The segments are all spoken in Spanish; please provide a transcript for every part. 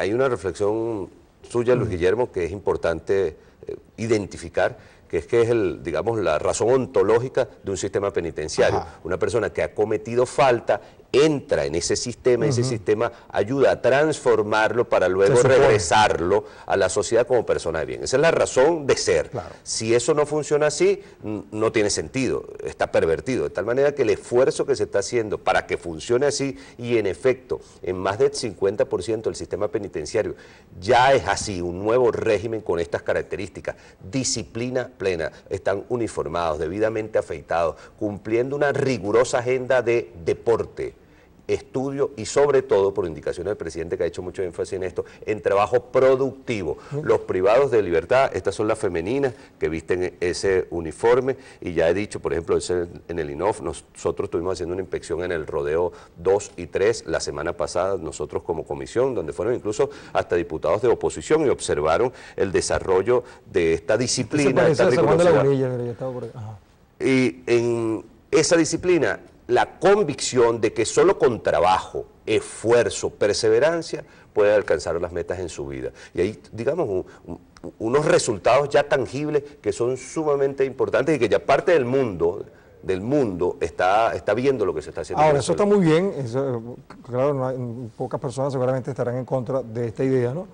hay una reflexión suya, Luis Guillermo, que es importante eh, identificar, que es que es el, digamos, la razón ontológica de un sistema penitenciario. Una persona que ha cometido falta entra en ese sistema, ese sistema ayuda a transformarlo para luego regresarlo a la sociedad como persona de bien. Esa es la razón de ser. Si eso no funciona así, no tiene sentido, está pervertido. De tal manera que el esfuerzo que se está haciendo para que funcione así, y en efecto, en más del 50% del sistema penitenciario ya es así, un nuevo régimen con estas características, disciplina plena, están uniformados, debidamente afeitados, cumpliendo una rigurosa agenda de deporte, estudio y sobre todo, por indicaciones del presidente que ha hecho mucho énfasis en esto, en trabajo productivo. Los privados de libertad, estas son las femeninas que visten ese uniforme y ya he dicho, por ejemplo, en el INOF, nosotros estuvimos haciendo una inspección en el rodeo 2 y 3 la semana pasada, nosotros como comisión, donde fueron incluso hasta diputados de oposición y observaron el desarrollo de esta disciplina. y en esa disciplina la convicción de que solo con trabajo, esfuerzo, perseverancia puede alcanzar las metas en su vida. Y ahí, digamos, unos resultados ya tangibles que son sumamente importantes y que ya parte del mundo del mundo está, está viendo lo que se está haciendo. Ahora, eso está muy bien, claro, no pocas personas seguramente estarán en contra de esta idea, ¿no?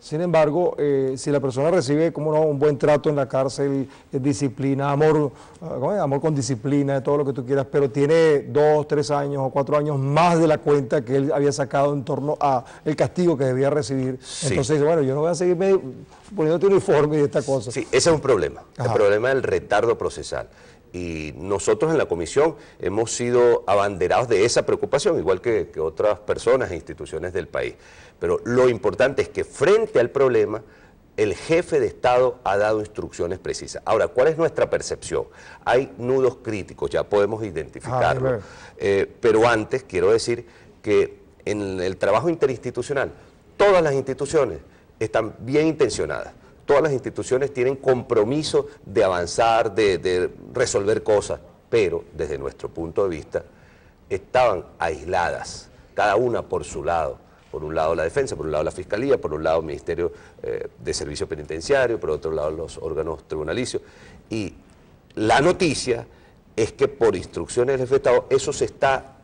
Sin embargo, eh, si la persona recibe como no, un buen trato en la cárcel, disciplina, amor, ah, amor con disciplina, todo lo que tú quieras, pero tiene dos, tres años o cuatro años más de la cuenta que él había sacado en torno a el castigo que debía recibir. Entonces, bueno, yo no voy a seguirme poniéndote uniforme y esta cosa. Sí, ese es un problema, el problema del retardo procesal y nosotros en la comisión hemos sido abanderados de esa preocupación, igual que, otras personas e instituciones del país. Pero lo importante es que frente al problema, el jefe de Estado ha dado instrucciones precisas. Ahora, ¿cuál es nuestra percepción? Hay nudos críticos, ya podemos identificarlo. Ah, eh, pero antes quiero decir que en el trabajo interinstitucional, todas las instituciones están bien intencionadas todas las instituciones tienen compromiso de avanzar, de, resolver cosas, pero desde nuestro punto de vista estaban aisladas, cada una por su lado. Por un lado la defensa, por un lado la fiscalía, por un lado el Ministerio eh, de Servicio Penitenciario, por otro lado los órganos tribunalicios. Y la noticia es que por instrucciones del Estado eso se está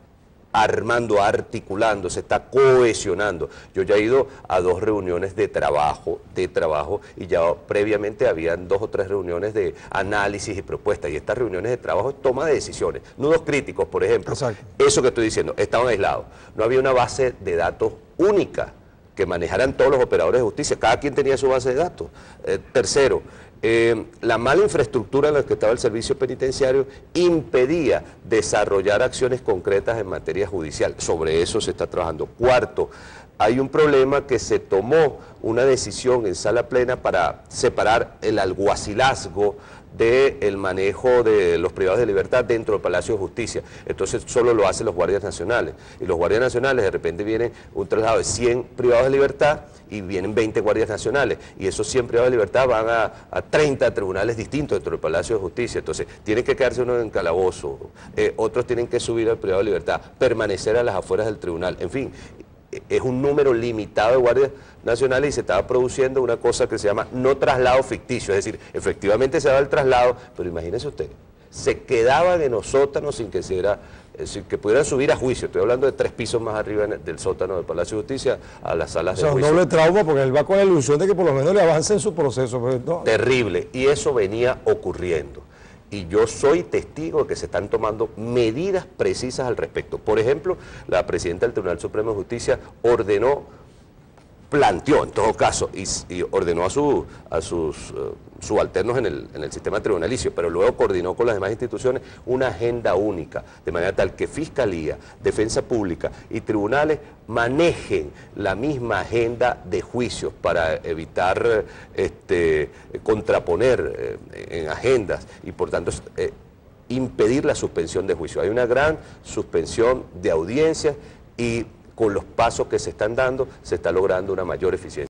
armando, articulando, se está cohesionando. Yo ya he ido a dos reuniones de trabajo, de trabajo, y ya previamente habían dos o tres reuniones de análisis y propuestas, y estas reuniones de trabajo es toma de decisiones. Nudos críticos, por ejemplo. Eso que estoy diciendo, estaban aislados. No había una base de datos única que manejaran todos los operadores de justicia, cada quien tenía su base de datos. Eh, tercero, eh, la mala infraestructura en la que estaba el servicio penitenciario impedía desarrollar acciones concretas en materia judicial. Sobre eso se está trabajando. Cuarto, hay un problema que se tomó una decisión en sala plena para separar el alguacilazgo del manejo de los privados de libertad dentro del Palacio de Justicia. Entonces solo lo hacen los guardias nacionales. Y los guardias nacionales de repente vienen un traslado de 100 privados de libertad y vienen 20 guardias nacionales. Y esos 100 privados de libertad van a, 30 tribunales distintos dentro del Palacio de Justicia. Entonces tiene que quedarse uno en calabozo, eh, otros tienen que subir al privado de libertad, permanecer a las afueras del tribunal. En fin, es un número limitado de guardias nacionales y se estaba produciendo una cosa que se llama no traslado ficticio, es decir, efectivamente se daba el traslado, pero imagínese usted, se quedaban en los sótanos sin que se era, que pudieran subir a juicio. Estoy hablando de tres pisos más arriba del sótano del Palacio de Justicia a las salas de juicio. un doble trauma porque él va con la ilusión de que por lo menos le avance en su proceso. Terrible. Y eso venía ocurriendo y yo soy testigo de que se están tomando medidas precisas al respecto. Por ejemplo, la presidenta del Tribunal Supremo de Justicia ordenó planteó en todo caso y, ordenó a, a sus eh, subalternos en el, en el, sistema tribunalicio, pero luego coordinó con las demás instituciones una agenda única, de manera tal que Fiscalía, Defensa Pública y tribunales manejen la misma agenda de juicios para evitar este, contraponer eh, en agendas y por tanto eh, impedir la suspensión de juicio. Hay una gran suspensión de audiencias y con los pasos que se están dando, se está logrando una mayor eficiencia.